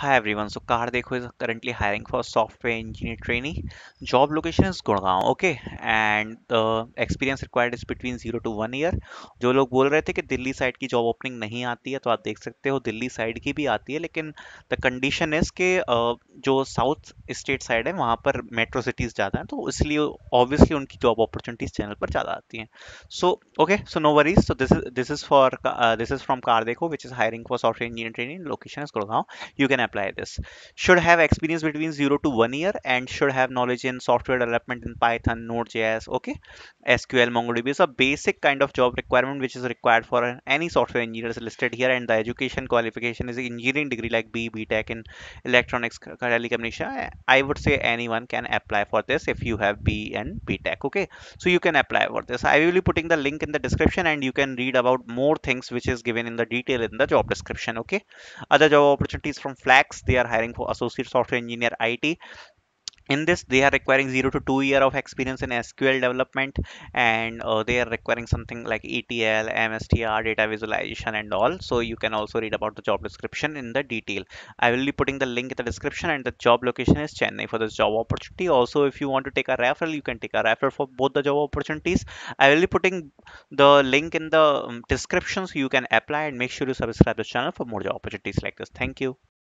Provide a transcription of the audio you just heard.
Hi everyone so Car Dekho is currently hiring for software engineer training job location is Gurgaon okay and the experience required is between zero to one year जो लोग बोल रहे थे कि Delhi side की job opening नहीं आती है तो आप देख सकते हो दिल्ली साइड की भी आती है लेकिन द कंडीशन इज़ के uh, जो साउथ स्टेट साइड है, वहाँ पर मेट्रो सिटीज़ ज़्यादा हैं तो इसलिए ऑब्वियसली उनकी जॉब अपॉर्चुनिटीज़ चैनल पर ज़्यादा आती हैं। So okay so no worries so this this is for this is from Car Dekho which is hiring for software engineer training location is Gurgaon you can apply this should have experience between zero to one year and should have knowledge in software development in Python Node J S okay S Q L MongoDB basic kind of job requirement which is required for any software engineer listed here and the education qualification is engineering degree like B B tech in electronics telecommunication i would say anyone can apply for this if you have b and btech okay? So you can apply for this. I will be putting the link in the description and you can read about more things which is given in the detail in the job description okay? Other job opportunities from Flax, they are hiring for associate software engineer IT. In this, they are requiring zero to two year of experience in SQL development, and uh, they are requiring something like ETL, MSTR, data visualization, and all. So you can also read about the job description in the detail. I will be putting the link in the description, and the job location is Chennai for this job opportunity. Also, if you want to take a referral, you can take a referral for both the job opportunities. I will be putting the link in the um, description so you can apply and make sure you subscribe to the channel for more job opportunities like this. Thank you.